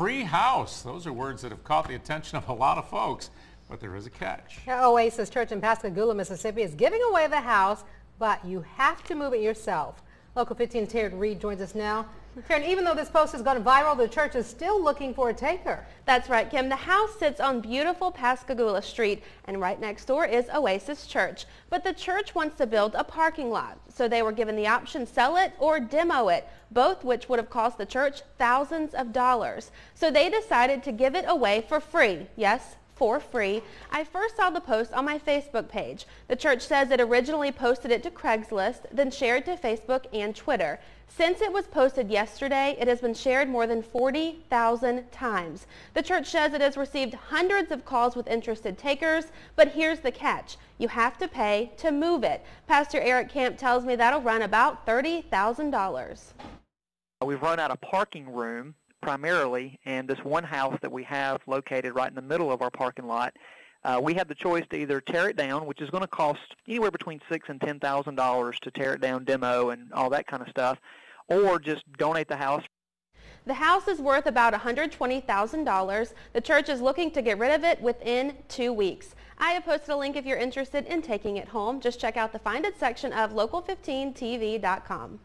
free house. Those are words that have caught the attention of a lot of folks, but there is a catch. Oasis Church in Pascagoula, Mississippi is giving away the house, but you have to move it yourself. Local 15 Taryn Reed joins us now. Taryn, even though this post has gone viral, the church is still looking for a taker. That's right, Kim. The house sits on beautiful Pascagoula Street, and right next door is Oasis Church. But the church wants to build a parking lot, so they were given the option sell it or demo it, both which would have cost the church thousands of dollars. So they decided to give it away for free. Yes, for free. I first saw the post on my Facebook page. The church says it originally posted it to Craigslist, then shared to Facebook and Twitter. Since it was posted yesterday, it has been shared more than 40,000 times. The church says it has received hundreds of calls with interested takers, but here's the catch. You have to pay to move it. Pastor Eric Camp tells me that'll run about $30,000. We've run out of parking room primarily, and this one house that we have located right in the middle of our parking lot, uh, we have the choice to either tear it down, which is going to cost anywhere between six and ten thousand dollars to tear it down, demo, and all that kind of stuff, or just donate the house. The house is worth about $120,000. The church is looking to get rid of it within two weeks. I have posted a link if you're interested in taking it home. Just check out the Find It section of local15tv.com.